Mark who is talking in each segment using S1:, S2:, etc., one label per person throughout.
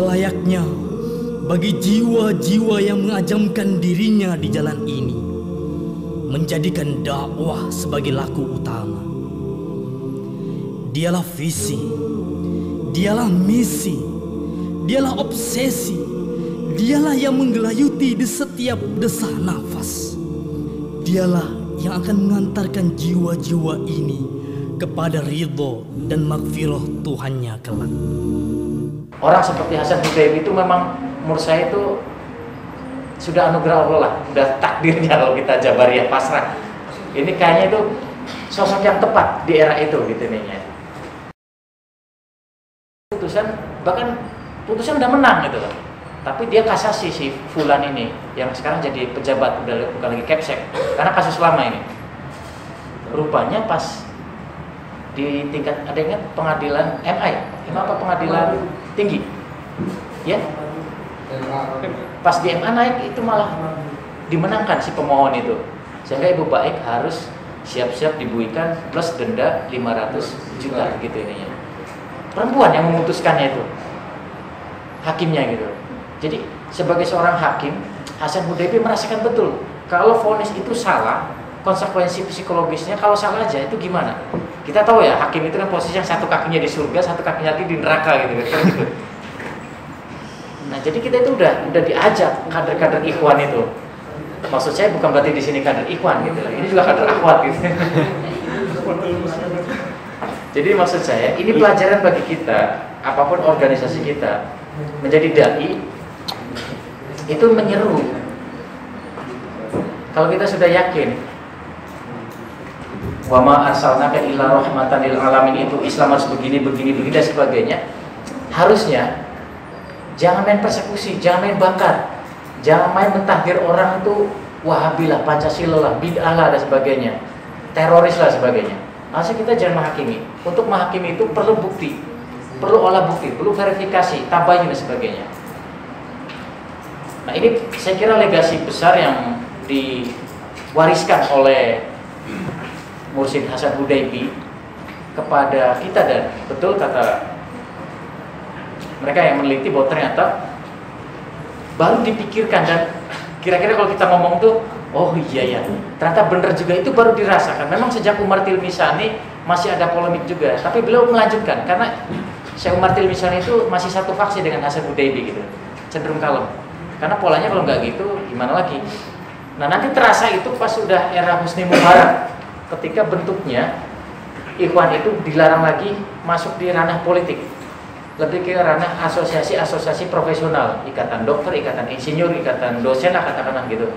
S1: selayaknya bagi jiwa-jiwa yang mengajamkan dirinya di jalan ini menjadikan dakwah sebagai laku utama. Dialah visi, dialah misi, dialah obsesi, dialah yang menggelayuti di setiap desah nafas. Dialah yang akan mengantarkan jiwa-jiwa ini kepada ridho dan makfirah Tuhannya kelak.
S2: Orang seperti Hasan Hudaybi itu memang menurut saya itu sudah anugerah Allah lah, sudah takdirnya kalau kita Jabariyah pasrah. Ini kayaknya itu sosok yang tepat di era itu gitu nih ya. Putusan bahkan putusan udah menang gitu loh. Tapi dia kasasi si Fulan ini yang sekarang jadi pejabat udah bukan lagi kepsek karena kasus lama ini. Rupanya pas di tingkat ada ingat pengadilan MI, apa pengadilan tinggi, ya? Pas di MA naik itu malah dimenangkan si pemohon itu. Sehingga ibu baik harus siap-siap dibuikan plus denda 500 juta gitu ininya perempuan yang memutuskannya itu. Hakimnya gitu. Jadi sebagai seorang hakim Hasan Hudaybi merasakan betul kalau vonis itu salah konsekuensi psikologisnya kalau salah aja itu gimana kita tahu ya hakim itu kan posisi yang satu kakinya di surga satu kakinya lagi di neraka gitu kan gitu Nah, jadi kita itu udah udah diajak kader-kader ikhwan itu. Maksud saya bukan berarti di sini kader ikhwan gitu Ini juga kader akhwat gitu. jadi maksud saya ini pelajaran bagi kita apa pun organisasi kita menjadi dai itu menyeru. Kalau kita sudah yakin wama arsalnaka illa rahmatan lil alamin itu Islam harus begini begini begini dan sebagainya harusnya Jangan main persekusi, jangan main bakar, jangan main mentahdir orang itu Wahabi lah, Pancasila lah, bid'ah lah dan sebagainya, teroris lah sebagainya. Masih kita jangan menghakimi. Untuk menghakimi itu perlu bukti, perlu olah bukti, perlu verifikasi, tabayun dan sebagainya. Nah ini saya kira legasi besar yang diwariskan oleh Mursid Hasan Hudaybi kepada kita dan betul kata mereka yang meneliti bahwa ternyata baru dipikirkan dan kira-kira kalau kita ngomong tuh oh iya ya ternyata benar juga itu baru dirasakan. Memang sejak Umar Tilmisani masih ada polemik juga tapi beliau melanjutkan karena Syekh Umar Tilmisani itu masih satu faksi dengan Hasan Hudaybi gitu cenderung kalem. Karena polanya kalau nggak gitu gimana lagi? Nah nanti terasa itu pas sudah era Husni Mubarak ketika bentuknya Ikhwan itu dilarang lagi masuk di ranah politik lebih ke ranah asosiasi-asosiasi profesional, ikatan dokter, ikatan insinyur, ikatan dosen lah katakanlah gitu.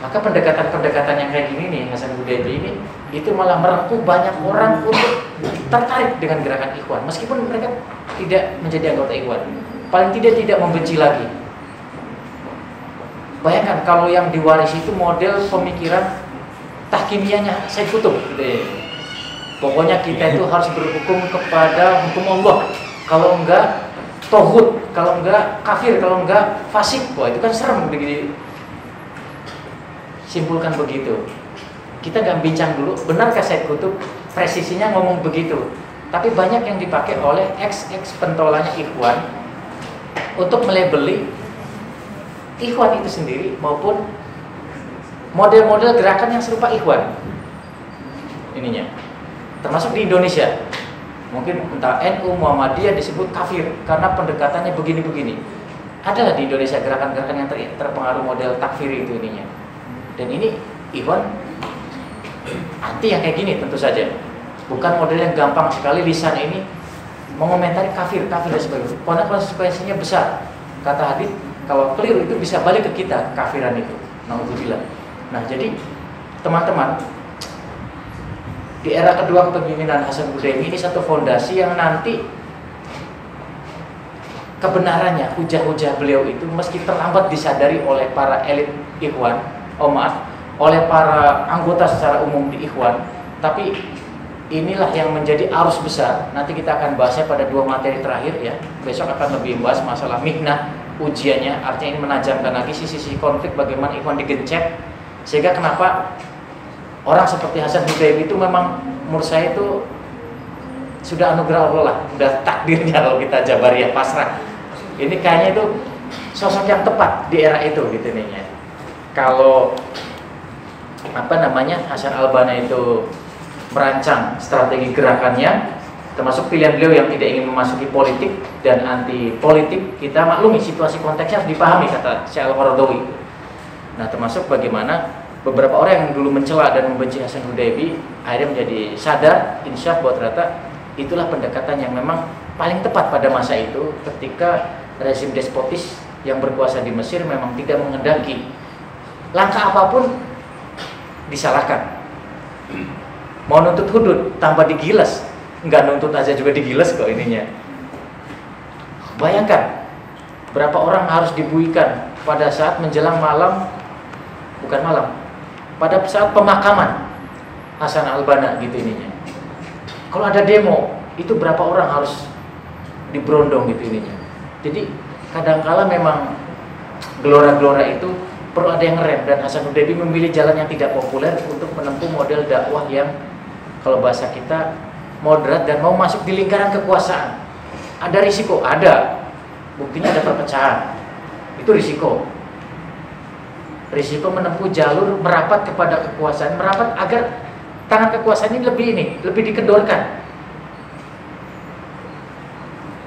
S2: Maka pendekatan-pendekatan yang kayak gini nih Hasan Hudaybi ini itu malah merengkuh banyak orang untuk tertarik dengan gerakan Ikhwan meskipun mereka tidak menjadi anggota Ikhwan. Paling tidak tidak membenci lagi. Bayangkan kalau yang diwarisi itu model pemikiran tahkimianya saya Kutub gitu ya Pokoknya kita itu harus berhukum kepada hukum Allah. Kalau enggak tohut, kalau enggak kafir, kalau enggak fasik. Wah itu kan serem begini. Simpulkan begitu. Kita nggak bincang dulu, benarkah saya Kutub presisinya ngomong begitu? Tapi banyak yang dipakai oleh ex-ex pentolanya Ikhwan untuk melebeli Ikhwan itu sendiri maupun model-model gerakan yang serupa Ikhwan. Ininya. Termasuk di Indonesia. Mungkin entah NU Muhammadiyah disebut kafir karena pendekatannya begini-begini. Adalah di Indonesia gerakan-gerakan yang ter terpengaruh model takfir itu ininya. Dan ini Iwan anti yang kayak gini tentu saja. Bukan model yang gampang sekali lisan ini mengomentari kafir kafir dan sebagainya. Karena konsekuensinya besar. Kata hadis kalau keliru itu bisa balik ke kita kafiran itu. Nah nah jadi teman-teman di era kedua kepemimpinan Hasan ini satu fondasi yang nanti kebenarannya hujah-hujah beliau itu meski terlambat disadari oleh para elit Ikhwan, oh maaf, oleh para anggota secara umum di Ikhwan, tapi inilah yang menjadi arus besar. Nanti kita akan bahasnya pada dua materi terakhir ya. Besok akan lebih membahas masalah mihnah ujiannya, artinya ini menajamkan lagi sisi-sisi konflik bagaimana Ikhwan digencet sehingga kenapa orang seperti Hasan Hudaybi itu memang menurut saya itu sudah anugerah Allah lah, udah takdirnya kalau kita Jabariyah pasrah. Ini kayaknya itu sosok yang tepat di era itu gitu nih ya. Kalau apa namanya Hasan Albana itu merancang strategi gerakannya termasuk pilihan beliau yang tidak ingin memasuki politik dan anti politik kita maklumi situasi konteksnya harus dipahami kata Syekh Al-Qaradawi nah termasuk bagaimana beberapa orang yang dulu mencela dan membenci Hasan Hudaybi akhirnya menjadi sadar insya bahwa ternyata itulah pendekatan yang memang paling tepat pada masa itu ketika rezim despotis yang berkuasa di Mesir memang tidak mengendaki langkah apa pun disalahkan. Mau nuntut hudud tanpa digilas nggak nuntut aja juga digilas kok ininya. Bayangkan berapa orang harus dibuikan pada saat menjelang malam bukan malam pada saat pemakaman Hasan Albana gitu ininya. Kalau ada demo, itu berapa orang harus diberondong gitu ininya. Jadi kadangkala memang gelora-gelora itu perlu ada yang rem dan Hasan Hudebi memilih jalan yang tidak populer untuk menempuh model dakwah yang kalau bahasa kita moderat dan mau masuk di lingkaran kekuasaan. Ada risiko, ada. Buktinya ada perpecahan. Itu risiko risiko menempuh jalur merapat kepada kekuasaan, merapat agar tangan kekuasaan ini lebih ini, lebih dikendorkan.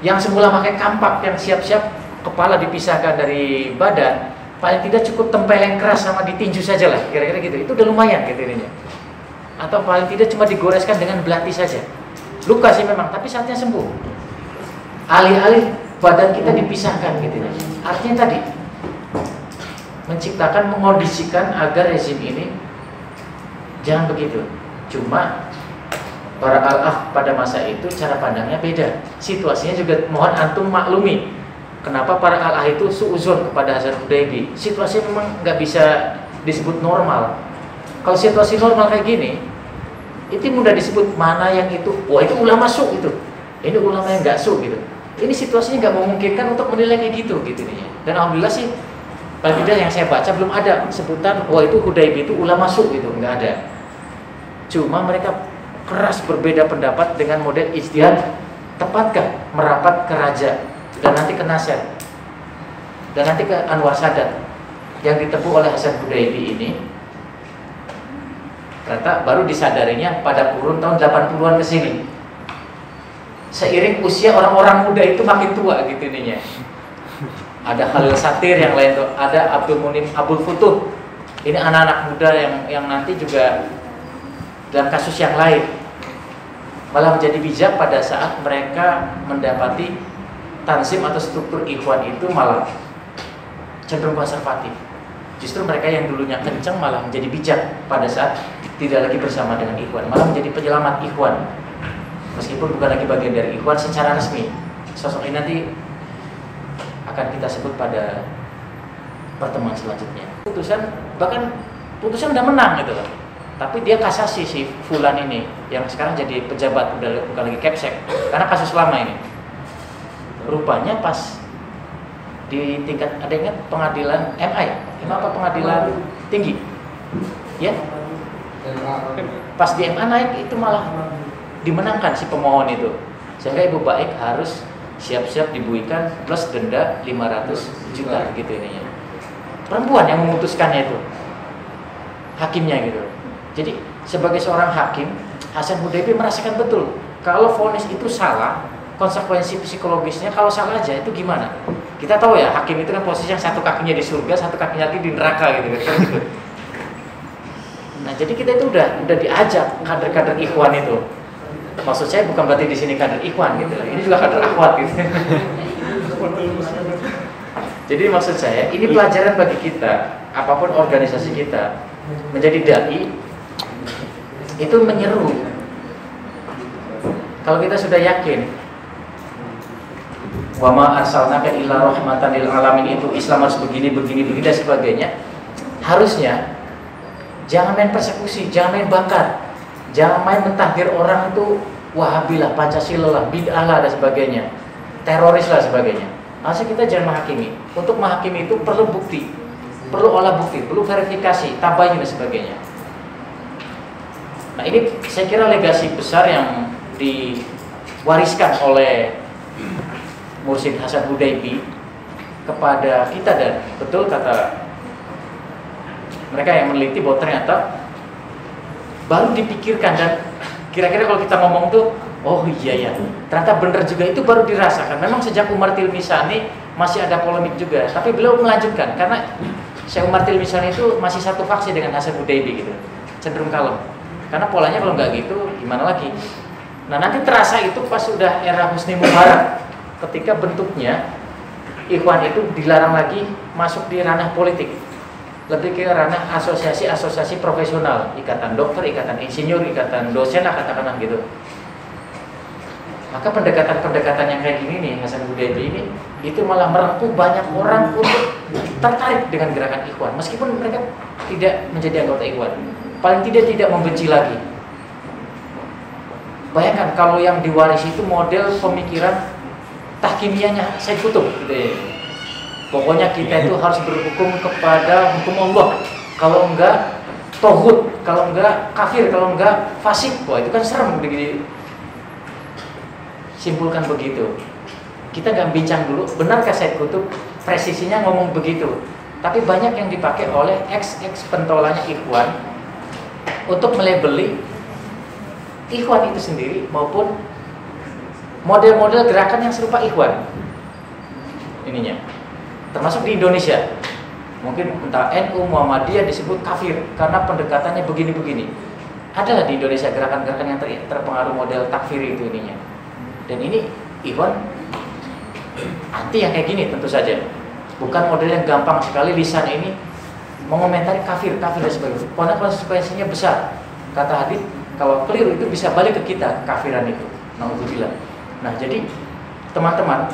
S2: Yang semula pakai kampak yang siap-siap kepala dipisahkan dari badan, paling tidak cukup tempeleng keras sama ditinju saja lah, kira-kira gitu. Itu udah lumayan gitu ininya. Atau paling tidak cuma digoreskan dengan belati saja. Luka sih memang, tapi saatnya sembuh. Alih-alih badan kita dipisahkan gitu. Artinya tadi menciptakan mengondisikan agar rezim ini jangan begitu. Cuma para al-ah pada masa itu cara pandangnya beda. Situasinya juga mohon antum maklumi. Kenapa para al-ah itu suuzon kepada Hasan Hudaybi? Situasi memang nggak bisa disebut normal. Kalau situasi normal kayak gini, itu mudah disebut mana yang itu. Wah itu ulama su itu. Ini ulama yang nggak su gitu. Ini situasinya nggak memungkinkan untuk menilai kayak gitu gitu nih. Dan alhamdulillah sih paling tidak yang saya baca belum ada sebutan wah itu Hudaybi itu ulama masuk gitu. Nggak ada. Cuma mereka keras berbeda pendapat dengan model ijtihad. Tepatkah merapat ke raja dan nanti ke Nasir? Dan nanti ke Anwar Sadat yang ditempuh oleh Hasan Hudaybi ini? Ternyata baru disadarinya pada kurun tahun 80-an ke sini. Seiring usia orang-orang muda itu makin tua gitu ininya ada Khalil Satir yang lain tuh, ada Abdul Munim Abdul Futuh. Ini anak-anak muda yang yang nanti juga dalam kasus yang lain malah menjadi bijak pada saat mereka mendapati tansim atau struktur ikhwan itu malah cenderung konservatif. Justru mereka yang dulunya kencang malah menjadi bijak pada saat tidak lagi bersama dengan ikhwan, malah menjadi penyelamat ikhwan. Meskipun bukan lagi bagian dari ikhwan secara resmi. Sosok ini nanti akan kita sebut pada pertemuan selanjutnya. Putusan bahkan putusan udah menang gitu loh. Tapi dia kasasi si Fulan ini yang sekarang jadi pejabat udah bukan lagi Kepsek karena kasus lama ini. Rupanya pas di tingkat ada ingat pengadilan MI, apa pengadilan tinggi? Ya. Pas di MA naik itu malah dimenangkan si pemohon itu. Sehingga Ibu Baik harus siap-siap dibuikan plus denda 500 juta gitu ini ya. Perempuan yang memutuskannya itu. Hakimnya gitu. Jadi sebagai seorang hakim, Hasan Hudaybi merasakan betul kalau vonis itu salah, konsekuensi psikologisnya kalau salah aja itu gimana? Kita tahu ya, hakim itu kan posisi yang satu kakinya di surga, satu kakinya di neraka gitu gitu. Nah, jadi kita itu udah udah diajak kader-kader ikhwan itu maksud saya bukan berarti di sini kader ikhwan gitu. Ini juga kader akhwat gitu. Jadi maksud saya ini pelajaran bagi kita apa pun organisasi kita menjadi dai itu menyeru. Kalau kita sudah yakin wama arsalnaka illa rahmatan lil alamin itu Islam harus begini begini begini dan sebagainya harusnya jangan main persekusi jangan main bakar Jangan main mentahdir orang itu Wahabi lah, Pancasila lah, bid'ah lah dan sebagainya. Teroris lah sebagainya. Harusnya kita jangan menghakimi. Untuk menghakimi itu perlu bukti. Perlu olah bukti, perlu verifikasi, tabayun dan sebagainya. Nah ini saya kira legasi besar yang di diwariskan oleh Mursid Hasan Hudaybi kepada kita dan betul kata mereka yang meneliti bahwa ternyata baru dipikirkan dan kira-kira kalau kita ngomong tuh oh iya ya ternyata benar juga itu baru dirasakan. Memang sejak Umar Tilmisani masih ada polemik juga tapi beliau melanjutkan karena Syekh Umar Tilmisani itu masih satu faksi dengan Hasan Hudaybi gitu cenderung kalem. Karena polanya kalau nggak gitu gimana lagi? Nah nanti terasa itu pas sudah era Husni Mubarak ketika bentuknya Ikhwan itu dilarang lagi masuk di ranah politik lebih ke ranah asosiasi-asosiasi profesional. Ikatan dokter, ikatan insinyur, ikatan dosen lah katakanlah gitu. Maka pendekatan-pendekatan yang kayak gini nih Hasan Hudaybi ini itu malah merengkuh banyak orang untuk tertarik dengan gerakan Ikhwan. Meskipun mereka tidak menjadi anggota Ikhwan. Paling tidak tidak membenci lagi. Bayangkan kalau yang diwarisi itu model pemikiran tahkimiahnya saya kutub gitu ya. Pokoknya kita itu harus berhukum kepada hukum Allah. Kalau enggak tohut, kalau enggak kafir, kalau enggak fasik. Wah itu kan serem begini. Simpulkan begitu. Kita nggak bincang dulu, benarkah saya kutub presisinya ngomong begitu? Tapi banyak yang dipakai oleh ex-ex pentolanya Ikhwan untuk melebeli Ikhwan itu sendiri maupun model-model gerakan yang serupa ikhwan ininya termasuk di Indonesia. Mungkin entah NU Muhammadiyah disebut kafir karena pendekatannya begini-begini. Adalah di Indonesia gerakan-gerakan yang ter terpengaruh model takfir itu ininya. Dan ini ikhwan anti yang kayak gini tentu saja. Bukan model yang gampang sekali lisan ini mengomentari kafir kafir dan sebagainya. Karena konsekuensinya besar. Kata hadis kalau keliru itu bisa balik ke kita kafiran itu. Nah, jadi teman-teman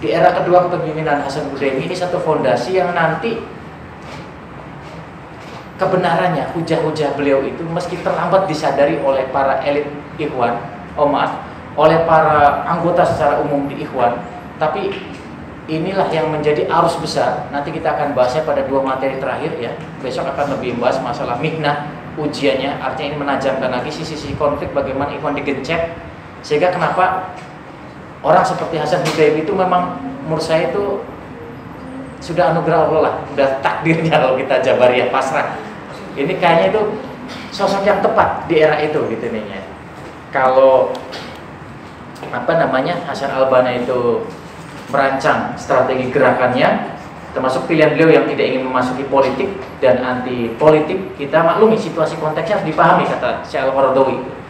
S2: di era kedua kepemimpinan Hasan Hudaymi ini satu fondasi yang nanti kebenarannya hujah-hujah beliau itu meski terlambat disadari oleh para elit Ikhwan, oh maaf, oleh para anggota secara umum di Ikhwan, tapi inilah yang menjadi arus besar. Nanti kita akan bahasnya pada dua materi terakhir ya. Besok akan lebih membahas masalah mikna ujiannya, artinya ini menajamkan lagi sisi-sisi konflik bagaimana Ikhwan digencet sehingga kenapa orang seperti Hasan Hudayb itu memang menurut saya itu sudah anugerah Allah lah, sudah takdirnya kalau kita Jabariyah pasrah. Ini kayaknya itu sosok yang tepat di era itu gitu nih ya. Kalau apa namanya Hasan Albana itu merancang strategi gerakannya termasuk pilihan beliau yang tidak ingin memasuki politik dan anti politik kita maklumi situasi konteksnya harus dipahami kata Syekh Al-Qaradawi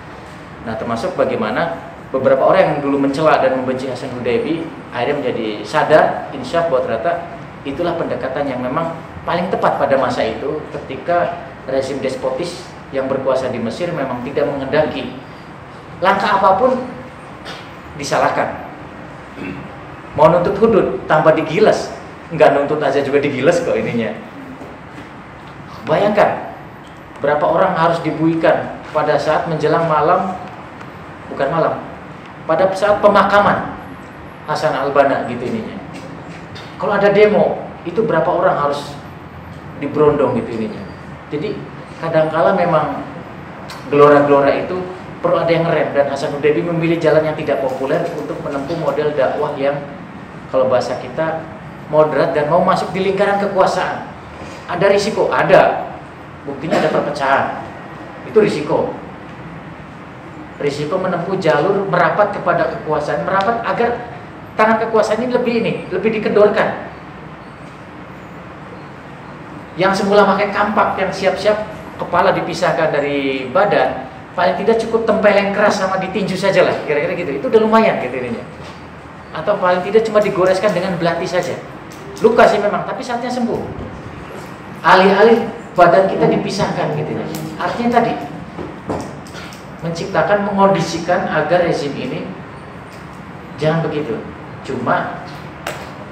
S2: Nah, termasuk bagaimana beberapa orang yang dulu mencela dan membenci Hasan Hudaybi akhirnya menjadi sadar insya bahwa ternyata itulah pendekatan yang memang paling tepat pada masa itu ketika rezim despotis yang berkuasa di Mesir memang tidak mengendaki langkah apa pun disalahkan. Mau nuntut hudud tanpa digilas nggak nuntut aja juga digilas kok ininya. Bayangkan berapa orang harus dibuikan pada saat menjelang malam bukan malam pada saat pemakaman Hasan Albana gitu ininya. Kalau ada demo itu berapa orang harus diberondong gitu ininya. Jadi kadangkala memang gelora-gelora itu perlu ada yang rem dan Hasan Hudaybi memilih jalan yang tidak populer untuk menempuh model dakwah yang kalau bahasa kita moderat dan mau masuk di lingkaran kekuasaan. Ada risiko? Ada. Buktinya ada perpecahan. Itu risiko risiko menempuh jalur merapat kepada kekuasaan, merapat agar tangan kekuasaan ini lebih ini, lebih dikedorkan. Yang semula pakai kampak yang siap-siap kepala dipisahkan dari badan, paling tidak cukup tempeleng keras sama ditinju saja lah, kira-kira gitu. Itu udah lumayan gitu ini. Atau paling tidak cuma digoreskan dengan belati saja. Luka sih memang, tapi saatnya sembuh. Alih-alih badan kita dipisahkan gitu. Artinya tadi menciptakan mengondisikan agar rezim ini jangan begitu. Cuma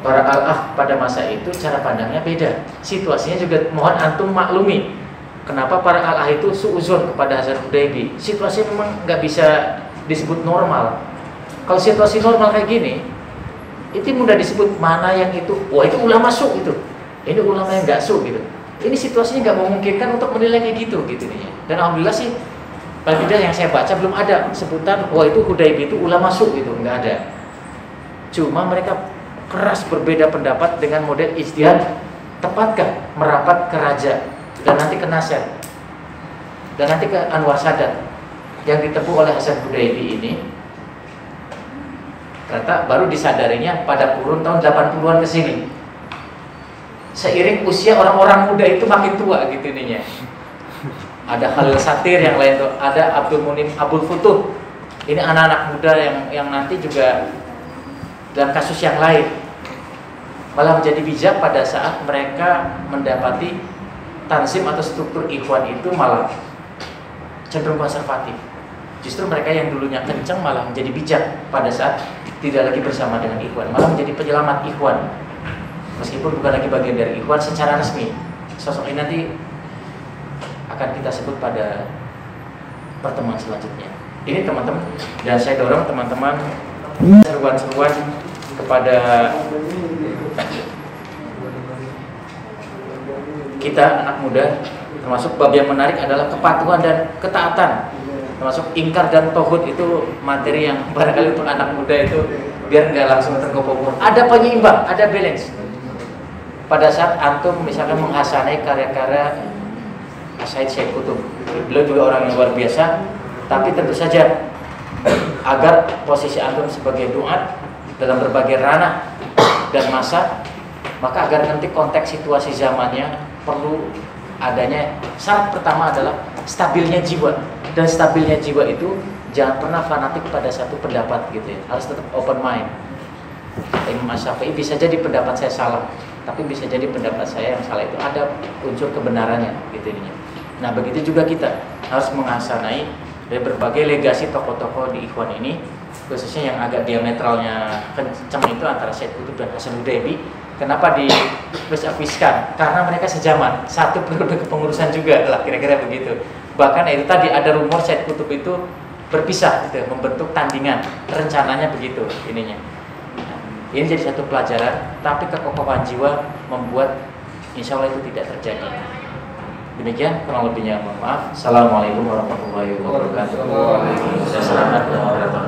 S2: para al-ah pada masa itu cara pandangnya beda. Situasinya juga mohon antum maklumi kenapa para al-ah itu suuzon kepada Hasan Hudaybi situasi memang nggak bisa disebut normal. Kalau situasi normal kayak gini itu mudah disebut mana yang itu wah itu ulama su itu ini ulama yang nggak su gitu. Ini situasinya nggak memungkinkan untuk menilai kayak gitu gitu nih dan alhamdulillah sih paling tidak yang saya baca belum ada sebutan wah itu Hudaybi itu ulama masuk gitu nggak ada. Cuma mereka keras berbeda pendapat dengan model ijtihad. Tepatkah merapat ke raja dan nanti ke Nasir? Dan nanti ke Anwar Sadat yang ditempuh oleh Hasan Hudaybi ini? Kata baru disadarinya pada kurun tahun 80-an ke sini. Seiring usia orang-orang muda itu makin tua gitu ininya ada Khalil Satir yang lain tuh, ada Abdul Munim Abdul Futuh. Ini anak-anak muda yang yang nanti juga dalam kasus yang lain malah menjadi bijak pada saat mereka mendapati tansim atau struktur ikhwan itu malah cenderung konservatif. Justru mereka yang dulunya kencang malah menjadi bijak pada saat tidak lagi bersama dengan ikhwan, malah menjadi penyelamat ikhwan. Meskipun bukan lagi bagian dari ikhwan secara resmi. Sosok ini nanti akan kita sebut pada pertemuan selanjutnya. Ini teman-teman dan saya dorong teman-teman seruan-seruan kepada kita anak muda termasuk bab yang menarik adalah kepatuhan dan ketaatan. Termasuk ingkar dan tohut itu materi yang barangkali untuk anak muda itu biar nggak langsung terkopong ada penyeimbang ada balance. Pada saat antum misalkan menghasanai karya-karya Said Syekh Kutub. Beliau juga orang yang luar biasa, tapi tentu saja agar posisi antum sebagai doa dalam berbagai ranah dan masa, maka agar nanti konteks situasi zamannya perlu adanya syarat pertama adalah stabilnya jiwa. Dan stabilnya jiwa itu jangan pernah fanatik pada satu pendapat gitu ya. Harus tetap open mind. Imam Syafi'i bisa jadi pendapat saya salah tapi bisa jadi pendapat saya yang salah itu. Ada unsur kebenarannya gitu ini Nah begitu juga kita harus mengasanai dari berbagai legasi tokoh-tokoh di Ikhwan ini khususnya yang agak diametralnya kencang itu antara Syed Kutub dan Hasan Hudaybi kenapa di karena mereka sejaman satu periode kepengurusan juga lah kira-kira begitu. Bahkan itu tadi ada rumor Syed Kutub itu berpisah gitu membentuk tandingan. Rencananya begitu ininya. Ini jadi satu pelajaran tapi kekokohan jiwa membuat insya Allah itu tidak terjadi Demikian kurang lebihnya mohon maaf. Assalamualaikum warahmatullahi wabarakatuh. Wabarakatuh.